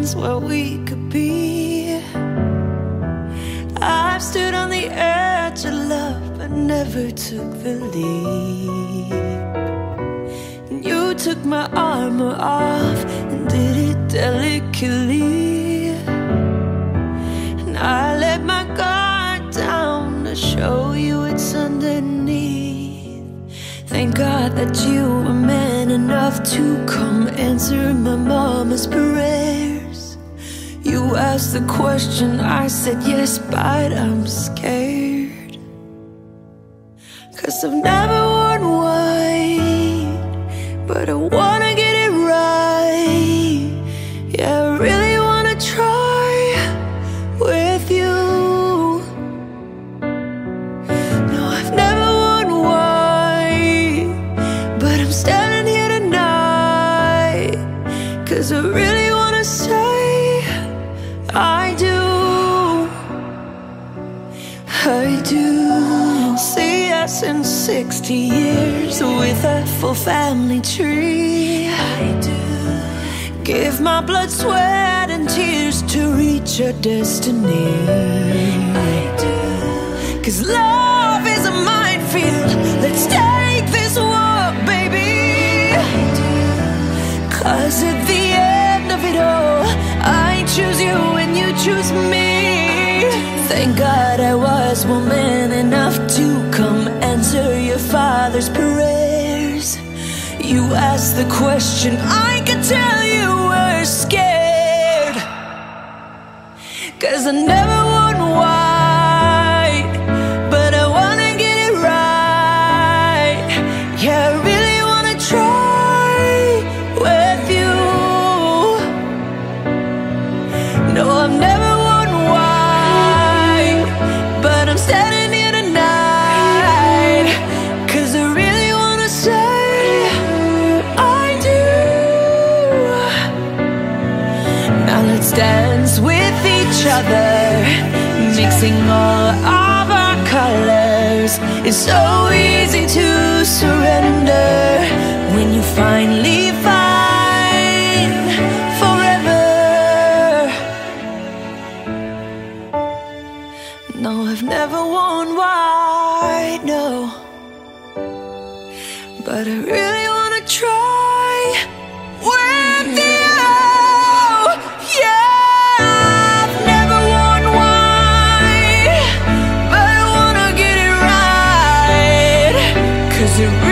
minds where we could be. I've stood on the edge of love, but never took the leap. And you took my armor off and did it delicately. And I let my guard down to show you it's underneath. Thank God that you were enough to come answer my mama's prayers. You asked the question, I said yes, but I'm scared. Cause I've never worn white, but I wanna Cause I really wanna say I do. I do. See us in 60 years with a full family tree. I do. Give my blood, sweat, and tears to reach our destiny. I do. Cause love is a minefield. Let's take this walk, baby. I do. Cause at Thank God I was woman enough to come answer your father's prayers. You asked the question, I could tell you were scared. Cause I never would white, but I wanna get it right. Yeah, I really wanna try dance with each other, mixing all of our colors. It's so easy to surrender when you finally find forever. No, I've never worn white, no. But I really to